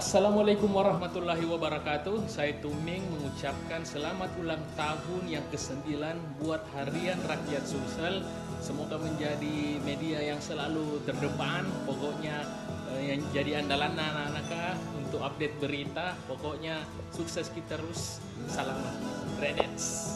Assalamualaikum warahmatullahi wabarakatuh. Saya Tuming mengucapkan selamat ulang tahun yang ke-9 buat Harian Rakyat Sulsel. Semoga menjadi media yang selalu terdepan. Pokoknya eh, yang jadi andalan anak-anak untuk update berita. Pokoknya sukses kita terus. Salam Renets